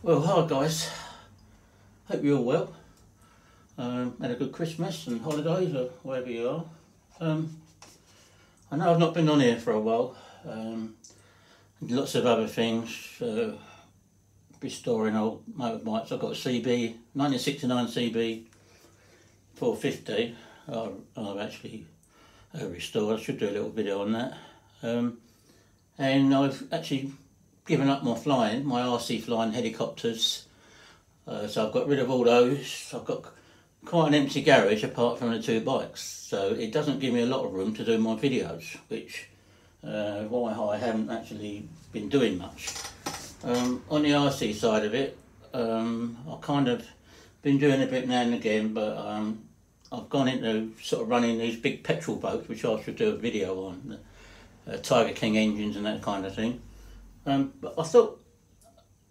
Well, hi guys. Hope you're all well. Um, had a good Christmas and holidays or wherever you are. Um, I know I've not been on here for a while. Um, lots of other things. Uh, restoring old motorbikes. I've got a CB, 1969 CB 450. I've actually uh, restored. I should do a little video on that. Um, and I've actually given up my flying, my RC flying helicopters. Uh, so I've got rid of all those. I've got quite an empty garage apart from the two bikes. So it doesn't give me a lot of room to do my videos, which uh, why I haven't actually been doing much. Um, on the RC side of it, um, I kind of been doing a bit now and again, but um, I've gone into sort of running these big petrol boats, which I should do a video on, uh, Tiger King engines and that kind of thing. Um, but I thought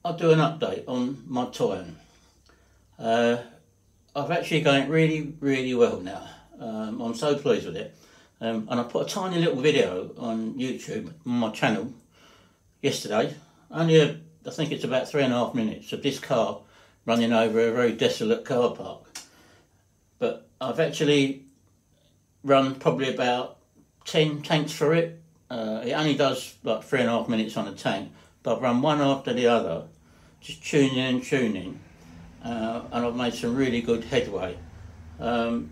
I'd do an update on my Toyan. Uh, I've actually going really, really well now. Um, I'm so pleased with it. Um, and I put a tiny little video on YouTube on my channel yesterday. Only, a, I think it's about three and a half minutes of this car running over a very desolate car park. But I've actually run probably about 10 tanks for it uh, it only does like three and a half minutes on a tank, but I've run one after the other, just tuning and tuning, uh, and I've made some really good headway. Um,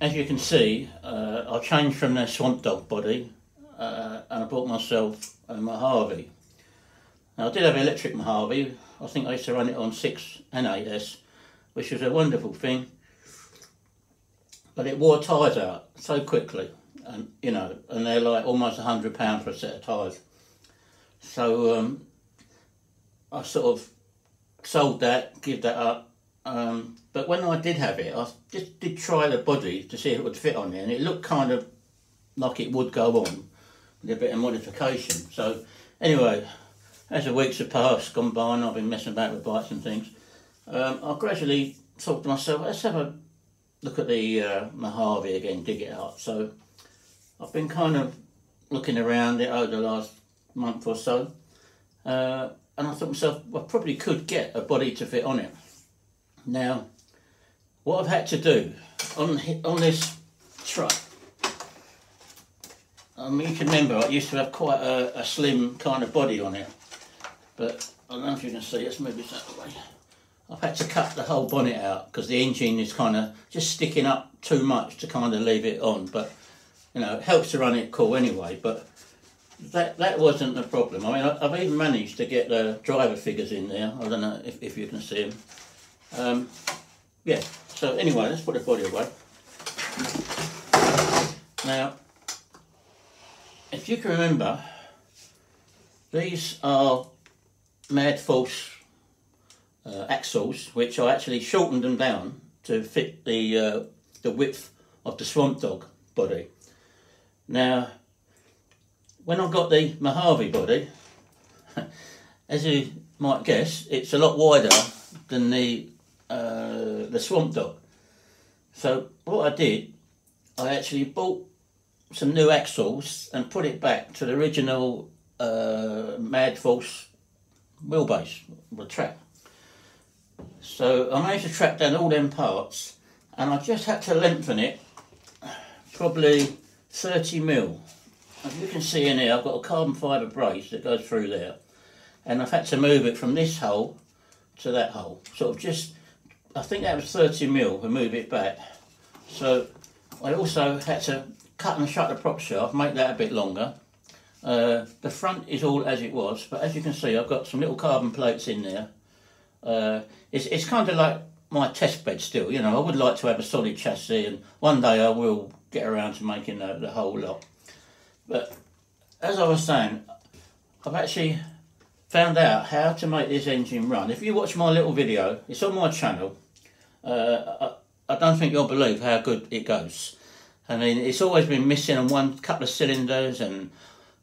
as you can see, uh, I changed from the Swamp Dog body, uh, and I bought myself a Mojave. Now I did have an electric Mojave, I think I used to run it on 6 and 8S, which was a wonderful thing, but it wore tyres out so quickly and you know, and they're like almost a hundred pound for a set of tyres. So um, I sort of sold that, give that up. Um, but when I did have it, I just did try the body to see if it would fit on there, and it looked kind of like it would go on with a bit of modification. So anyway, as the weeks have passed, gone by, and I've been messing about with bikes and things, um, I gradually thought to myself, let's have a look at the uh, Mojave again, dig it out. So I've been kind of looking around it over the last month or so, uh, and I thought myself, well, I probably could get a body to fit on it. Now, what I've had to do on on this truck, I mean, you can remember I used to have quite a, a slim kind of body on it, but I don't know if you can see. Let's move this the way. I've had to cut the whole bonnet out because the engine is kind of just sticking up too much to kind of leave it on, but you know, it helps to run it cool anyway, but that that wasn't the problem. I mean, I, have even managed to get the driver figures in there. I don't know if, if you can see them. Um, yeah, so anyway, let's put the body away. Now, if you can remember, these are Mad Force uh, axles, which I actually shortened them down to fit the uh, the width of the Swamp Dog body. Now, when I've got the Mojave body, as you might guess, it's a lot wider than the uh, the Swamp Dog. So what I did, I actually bought some new axles and put it back to the original uh, Mad Force wheelbase, the track. So I managed to track down all them parts and I just had to lengthen it probably 30 mil. As you can see in here, I've got a carbon fibre brace that goes through there. And I've had to move it from this hole to that hole. Sort of just, I think that was 30 mil and move it back. So I also had to cut and shut the prop shaft, make that a bit longer. Uh, the front is all as it was, but as you can see, I've got some little carbon plates in there. Uh, it's, it's kind of like my test bed still, you know, I would like to have a solid chassis and one day I will get around to making the, the whole lot. But as I was saying, I've actually found out how to make this engine run. If you watch my little video, it's on my channel. Uh, I, I don't think you'll believe how good it goes. I mean, it's always been missing on one couple of cylinders, and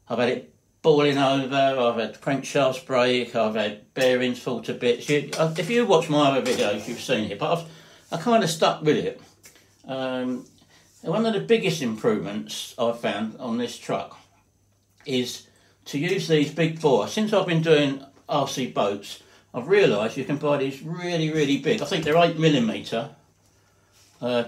I've had it boiling over. I've had crankshafts break. I've had bearings fall to bits. You, uh, if you watch my other videos, you've seen it. But I've, I kind of stuck with it. Um, one of the biggest improvements I've found on this truck is to use these big bore. Since I've been doing RC boats, I've realised you can buy these really, really big. I think they're eight millimetre. Uh,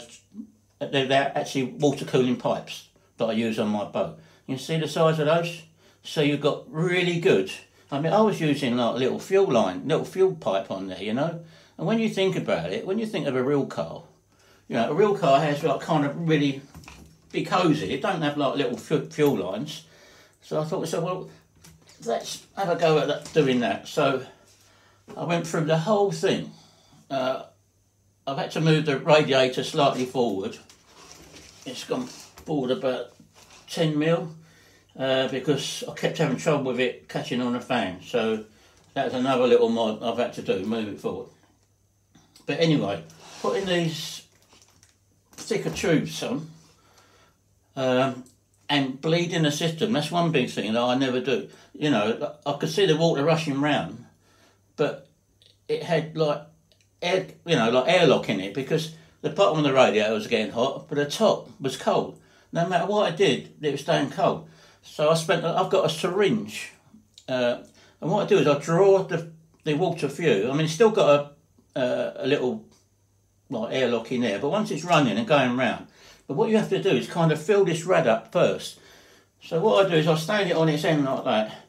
they're, they're actually water cooling pipes that I use on my boat. You see the size of those? So you've got really good. I mean, I was using like a little fuel line, little fuel pipe on there, you know. And when you think about it, when you think of a real car, you know, a real car has like kind of really big hoses. It don't have like little fuel lines. So I thought, so well, let's have a go at that, doing that. So I went through the whole thing. Uh, I've had to move the radiator slightly forward. It's gone forward about 10 mil uh, because I kept having trouble with it catching on the fan. So that's another little mod I've had to do, move it forward. But anyway, putting these thicker tubes on um, and bleeding the system, that's one big thing that I never do. You know, I could see the water rushing round, but it had like air, you know, like airlock in it because the bottom of the radiator was getting hot, but the top was cold. No matter what I did, it was staying cold. So I spent, I've got a syringe, uh, and what I do is I draw the the water through. I mean, it's still got a uh, a little like airlock in there, but once it's running and going round, but what you have to do is kind of fill this rad up first. So what I do is I stand it on its end like that,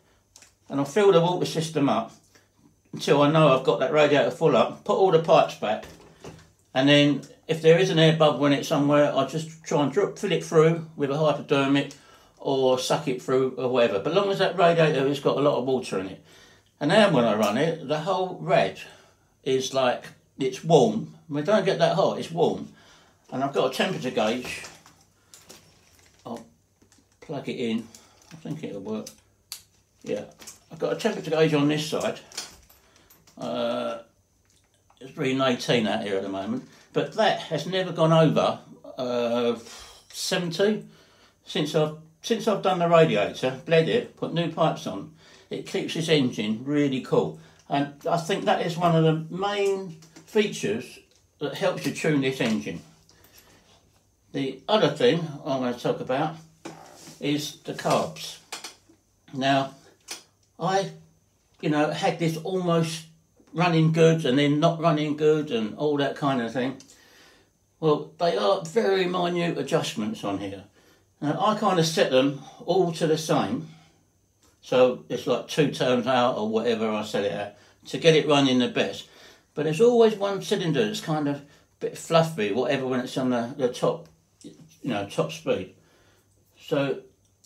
and I fill the water system up until I know I've got that radiator full up. Put all the pipes back, and then if there is an air bubble in it somewhere, I just try and drip, fill it through with a hypodermic or suck it through or whatever. But long as that radiator has got a lot of water in it. And then when I run it, the whole rad is like, it's warm. We don't get that hot, it's warm. And I've got a temperature gauge. I'll plug it in. I think it'll work. Yeah, I've got a temperature gauge on this side. Uh, it's reading 18 out here at the moment. But that has never gone over uh, 70 since I've since I've done the radiator, bled it, put new pipes on, it keeps this engine really cool. And I think that is one of the main features that helps you tune this engine. The other thing I'm going to talk about is the carbs. Now, I, you know, had this almost running good and then not running good and all that kind of thing. Well, they are very minute adjustments on here. Now I kind of set them all to the same. So it's like two turns out or whatever I set it at to get it running the best. But there's always one cylinder that's kind of bit fluffy, whatever when it's on the, the top, you know, top speed. So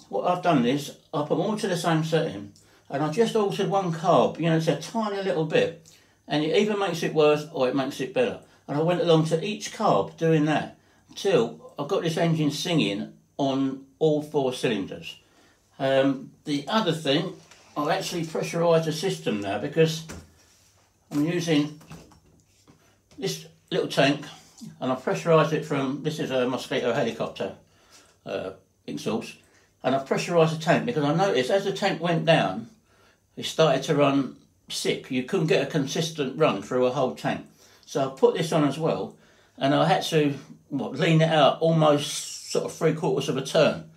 what I've done is I put them all to the same setting and I just altered one carb, you know, it's a tiny little bit. And it either makes it worse or it makes it better. And I went along to each carb doing that till I got this engine singing on all four cylinders. Um, the other thing, I'll actually pressurise the system now because I'm using this little tank and I pressurised it from, this is a Mosquito helicopter uh, exhaust, and I've pressurised the tank because I noticed as the tank went down, it started to run sick. You couldn't get a consistent run through a whole tank. So I put this on as well, and I had to what, lean it out almost sort of three quarters of a turn.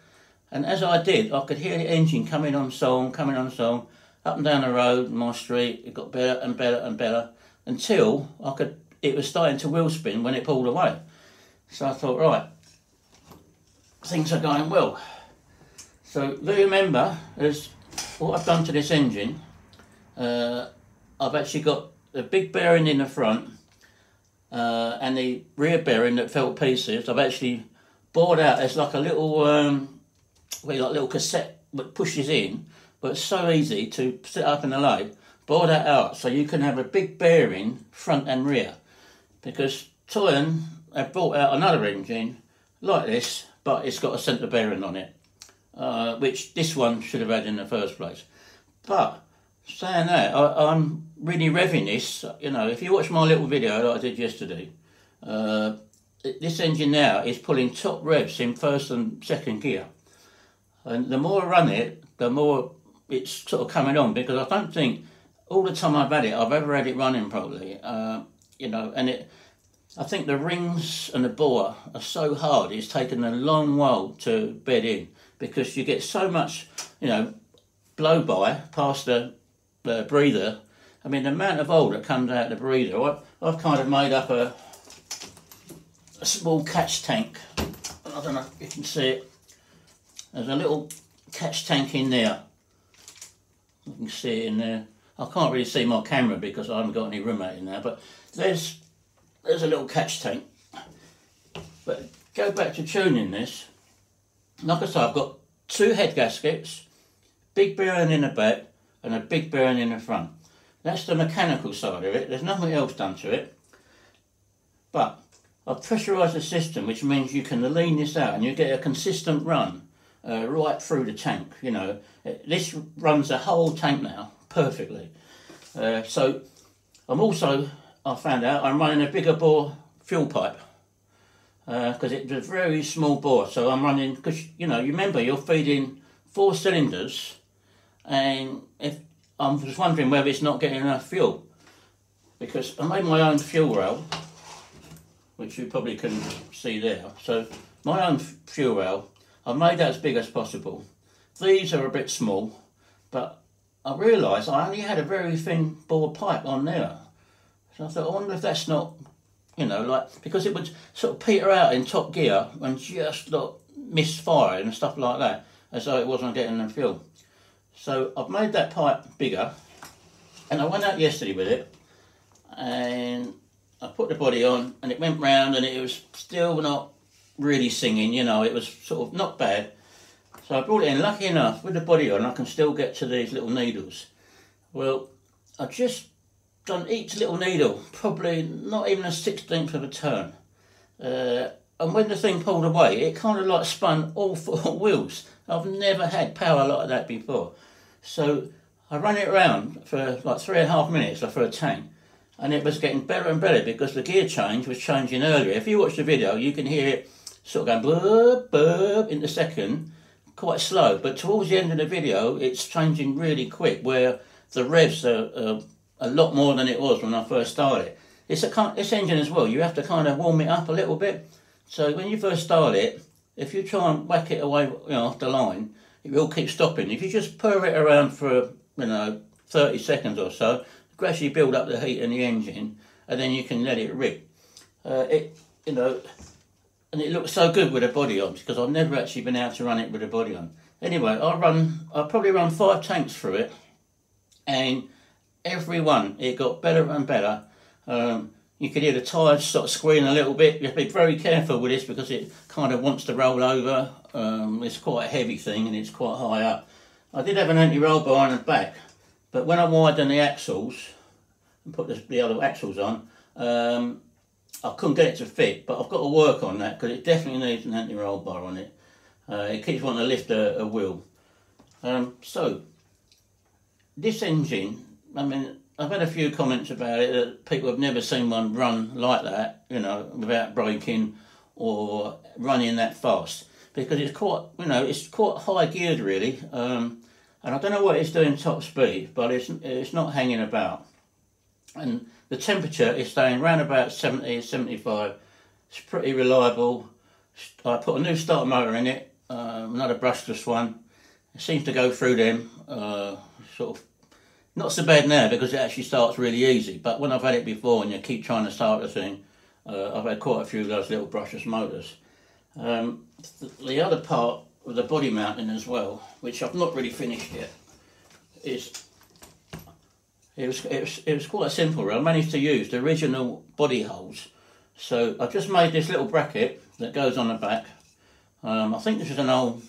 And as I did, I could hear the engine coming on song, coming on song, up and down the road, my street. It got better and better and better until I could. It was starting to wheel spin when it pulled away. So I thought, right, things are going well. So do you remember, as what I've done to this engine, uh, I've actually got a big bearing in the front uh, and the rear bearing that fell pieces. I've actually bored out. It's like a little, um, well, like little cassette that pushes in, but it's so easy to set up in the lathe. Bore that out so you can have a big bearing front and rear, because Toyan have brought out another engine like this, but it's got a centre bearing on it, uh, which this one should have had in the first place. But saying that, I, am really revving this. You know, if you watch my little video that I did yesterday, uh, this engine now is pulling top revs in first and second gear. And the more I run it, the more it's sort of coming on because I don't think all the time I've had it, I've ever had it running properly. Uh, you know, and it, I think the rings and the bore are so hard, it's taken a long while to bed in because you get so much, you know, blow by past the, the breather I mean, the amount of oil that comes out of the breather, I, I've kind of made up a, a small catch tank. I don't know if you can see it. There's a little catch tank in there. You can see it in there. I can't really see my camera because I haven't got any room out in there, but there's there's a little catch tank. But go back to tuning this. Like I say, I've got two head gaskets, big bearing in the back and a big bearing in the front. That's the mechanical side of it. There's nothing else done to it. But I've pressurised the system, which means you can lean this out and you get a consistent run uh, right through the tank. You know, this runs the whole tank now perfectly. Uh, so I'm also, I found out, I'm running a bigger bore fuel pipe because uh, it's a very small bore. So I'm running, because you know, you remember you're feeding four cylinders and if I'm just wondering whether it's not getting enough fuel because I made my own fuel rail which you probably can see there so my own fuel rail I've made that as big as possible these are a bit small but I realised I only had a very thin bore pipe on there so I thought I wonder if that's not you know like because it would sort of peter out in top gear and just like misfire and stuff like that as though it wasn't getting the fuel so I've made that pipe bigger and I went out yesterday with it and I put the body on and it went round and it was still not really singing, you know, it was sort of not bad. So I brought it in, lucky enough, with the body on, I can still get to these little needles. Well, I just done each little needle, probably not even a sixteenth of a turn. Uh, and when the thing pulled away, it kind of like spun all four wheels. I've never had power like that before. So I ran it around for like three and a half minutes for a tank and it was getting better and better because the gear change was changing earlier. If you watch the video, you can hear it sort of going blurb, blurb in the second, quite slow. But towards the end of the video, it's changing really quick where the revs are, are a lot more than it was when I first started. It's a this engine as well. You have to kind of warm it up a little bit. So when you first start it, if you try and whack it away, you know, off the line, it will keep stopping. If you just purr it around for, you know, 30 seconds or so, gradually build up the heat in the engine, and then you can let it rip. Uh, it, you know, and it looks so good with a body on because I've never actually been able to run it with a body on. Anyway, I run, I probably run five tanks through it, and every one it got better and better. Um, you could hear the tyres sort of squealing a little bit. You have to be very careful with this because it kind of wants to roll over. Um, it's quite a heavy thing and it's quite high up. I did have an anti-roll bar on the back, but when I widened the axles and put the, the other axles on, um, I couldn't get it to fit, but I've got to work on that because it definitely needs an anti-roll bar on it. Uh, it keeps wanting to lift a, a wheel. Um, so, this engine, I mean, I've had a few comments about it that people have never seen one run like that, you know, without braking or running that fast because it's quite, you know, it's quite high geared really. Um, and I don't know what it's doing top speed, but it's it's not hanging about. And the temperature is staying around about 70, 75. It's pretty reliable. I put a new starter motor in it, um, another brushless one. It seems to go through them uh, sort of not so bad now because it actually starts really easy, but when I've had it before and you keep trying to start the thing, uh, I've had quite a few of those little brushless motors. Um, the other part of the body mounting as well, which I've not really finished yet, is it was, it was, it was quite simple. I managed to use the original body holes. So I've just made this little bracket that goes on the back. Um, I think this is an old,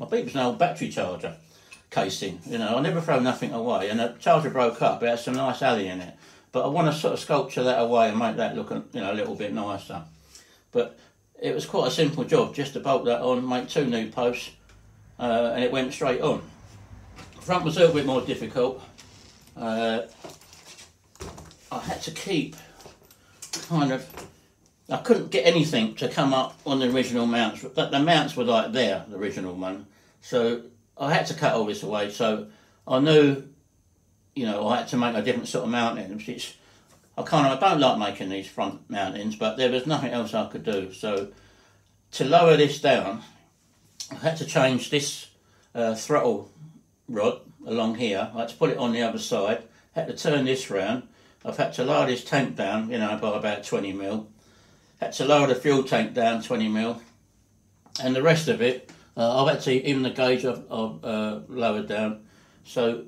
I think it's an old battery charger casing. You know, I never throw nothing away. And the charger broke up, it had some nice alley in it. But I want to sort of sculpture that away and make that look, you know, a little bit nicer. But it was quite a simple job, just to bolt that on, make two new posts, uh, and it went straight on. Front was a little bit more difficult. Uh, I had to keep kind of I couldn't get anything to come up on the original mounts, but the mounts were like there, the original one. So I had to cut all this away. So I knew, you know, I had to make a different sort of mounting. Which I kind of I don't like making these front mountings, but there was nothing else I could do. So to lower this down, I had to change this uh, throttle rod along here. I had to put it on the other side had to turn this round. I've had to lower this tank down, you know, by about 20 mil. Had to lower the fuel tank down 20 mil. And the rest of it, uh, I've had to, even the gauge I've, I've uh, lowered down. So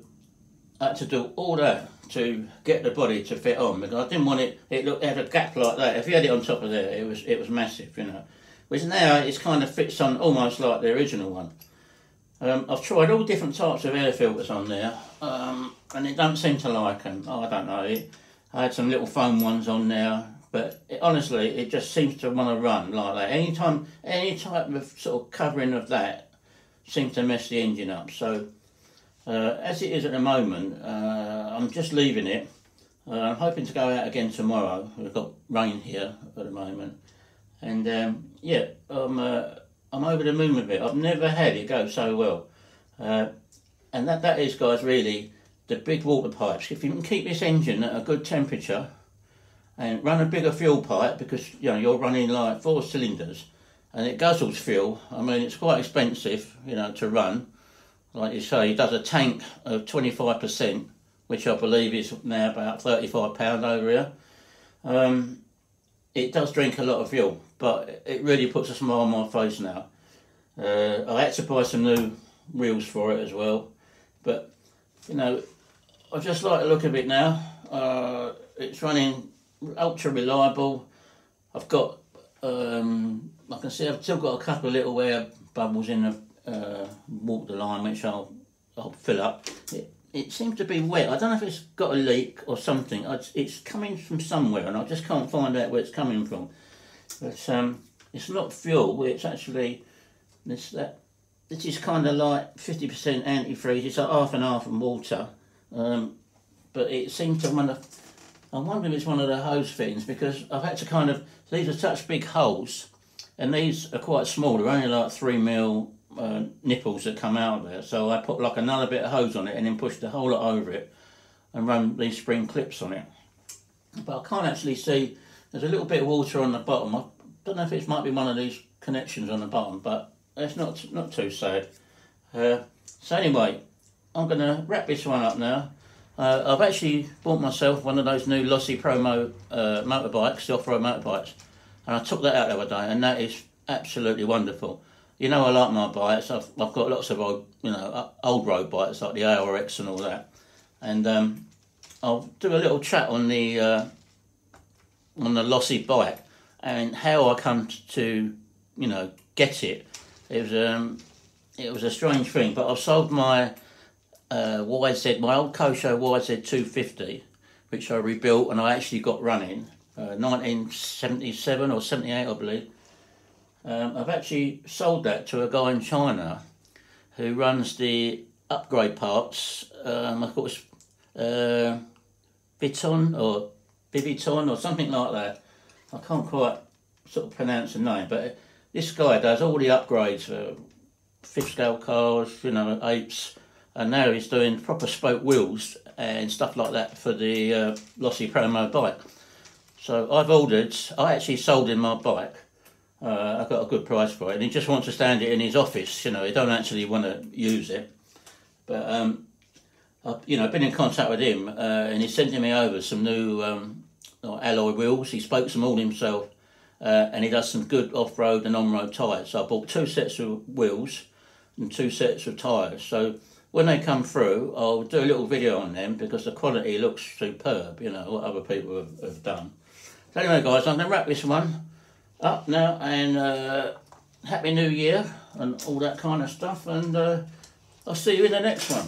I had to do all that to get the body to fit on because I didn't want it, it looked, it had a gap like that. If you had it on top of there, it was, it was massive, you know. Whereas now it's kind of fits on almost like the original one. Um, I've tried all different types of air filters on there, um, and it don't seem to like them. Oh, I don't know. It, I had some little foam ones on there, but it, honestly, it just seems to want to run like that. Anytime, any type of sort of covering of that seems to mess the engine up. So, uh, as it is at the moment, uh, I'm just leaving it. Uh, I'm hoping to go out again tomorrow. We've got rain here at the moment, and um, yeah, I'm uh, I'm over the moon with it. I've never had it go so well, uh, and that that is, guys, really the big water pipes. If you can keep this engine at a good temperature and run a bigger fuel pipe because you know you're running like four cylinders and it guzzles fuel. I mean it's quite expensive, you know, to run. Like you say, it does a tank of twenty five percent, which I believe is now about thirty five pound over here. Um, it does drink a lot of fuel, but it really puts a smile on my face now. Uh, I had to buy some new wheels for it as well, but you know, I just like the look of it now. Uh, it's running ultra reliable. I've got, um, I can see I've still got a couple of little air bubbles in the uh, water line, which I'll, I'll fill up. It seems to be wet. I don't know if it's got a leak or something. It's, coming from somewhere, and I just can't find out where it's coming from. But um, it's not fuel. It's actually this that. This is kind of like fifty percent antifreeze. It's like half and half and water. Um, but it seems to want to. I wonder if it's one of the hose fittings because I've had to kind of. These are such big holes, and these are quite small. They're only like three mil uh, nipples that come out of there. So I put like another bit of hose on it and then push the whole lot over it, and run these spring clips on it. But I can't actually see. There's a little bit of water on the bottom. I don't know if it might be one of these connections on the bottom, but it's not not too sad. Uh, so anyway, I'm going to wrap this one up now. Uh, I've actually bought myself one of those new Losi Promo uh, motorbikes, the off-road motorbikes, and I took that out the other day, and that is absolutely wonderful. You know, I like my bikes. I've, I've got lots of old, you know, old road bikes like the ARX and all that, and um, I'll do a little chat on the uh, on the Losi bike and how I come to, you know, get it. It was um, it was a strange thing, but I've sold my uh, YZ, my old Kosho YZ 250, which I rebuilt and I actually got running, uh, 1977 or 78, I believe. Um, I've actually sold that to a guy in China who runs the upgrade parts. Um, it was uh, Biton or Bibiton or something like that. I can't quite sort of pronounce the name, but this guy does all the upgrades for fifth scale cars, you know, apes, and now he's doing proper spoke wheels and stuff like that for the uh, Promo bike. So I've ordered, I actually sold him my bike. Uh, I got a good price for it, and he just wants to stand it in his office. You know, he don't actually want to use it. But um, I've, you know, been in contact with him, uh, and he's sending me over some new um, alloy wheels. He spoke some all himself, uh, and he does some good off-road and on-road tyres. So I bought two sets of wheels and two sets of tyres. So when they come through, I'll do a little video on them because the quality looks superb, you know, what other people have, have done. So anyway, guys, I'm going to wrap this one up now and uh, Happy New Year and all that kind of stuff and uh, I'll see you in the next one.